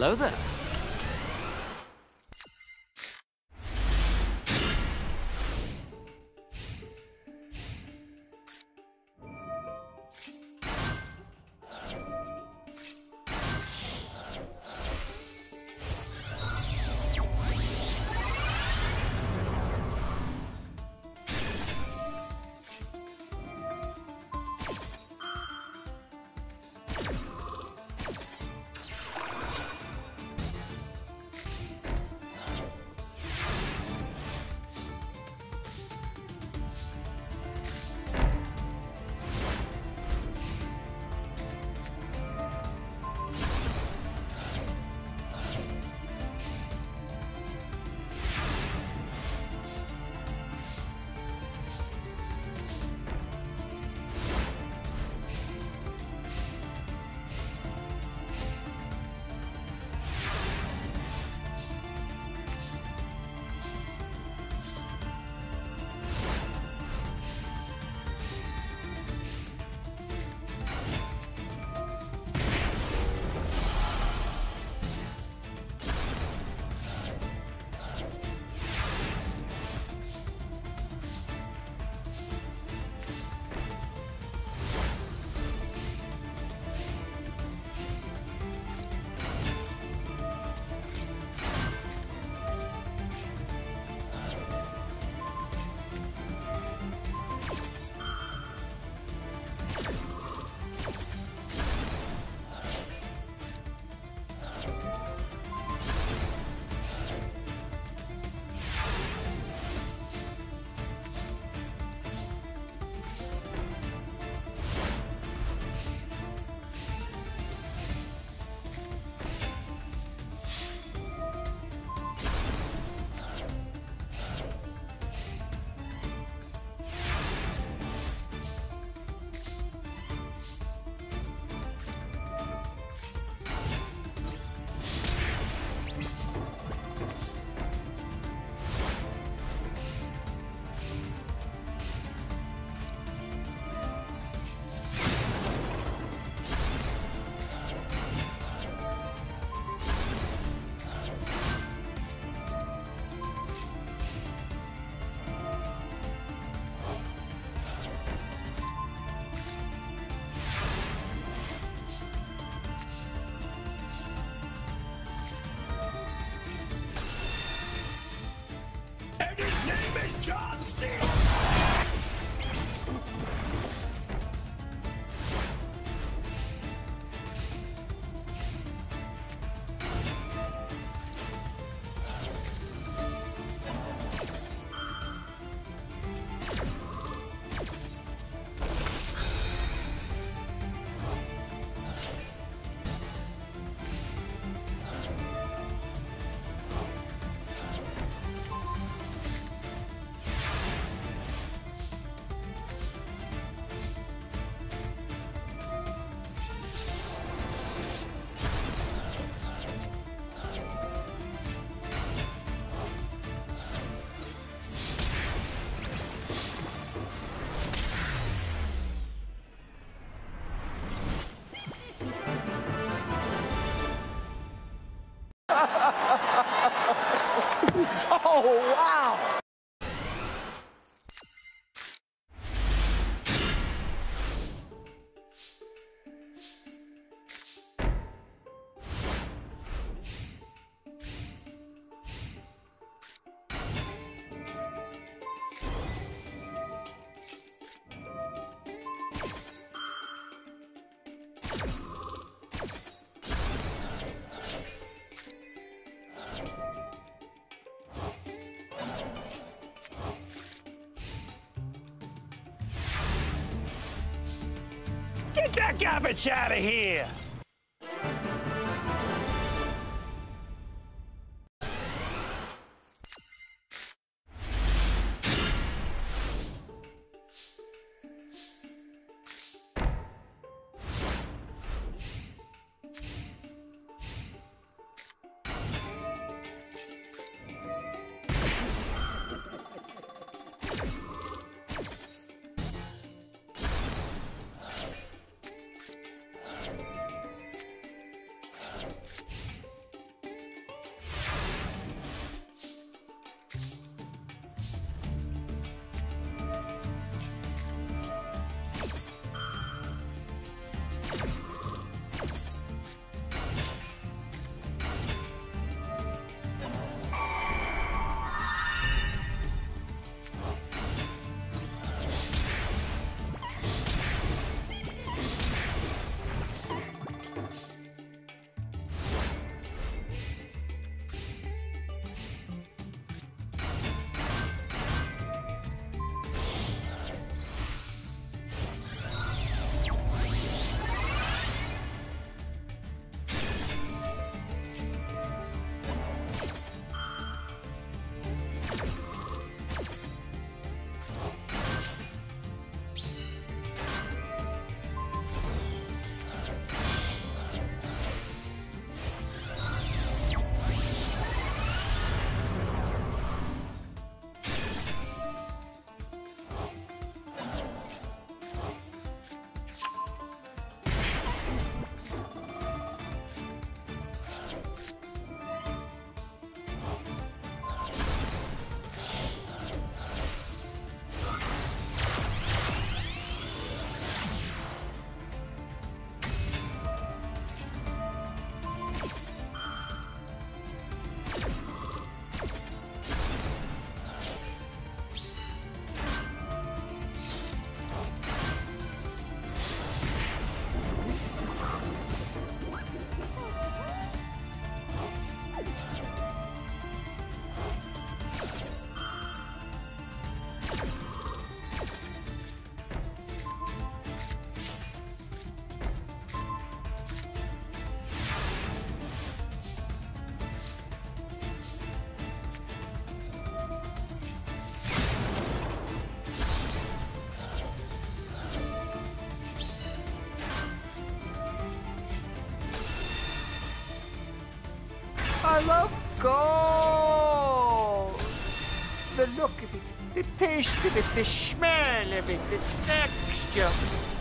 Hello there. John C. 어 garbage out of here! I love gold. The look of it, the taste of it, the smell of it, the texture.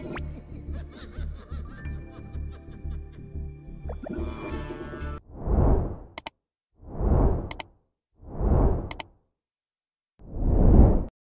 Yeah.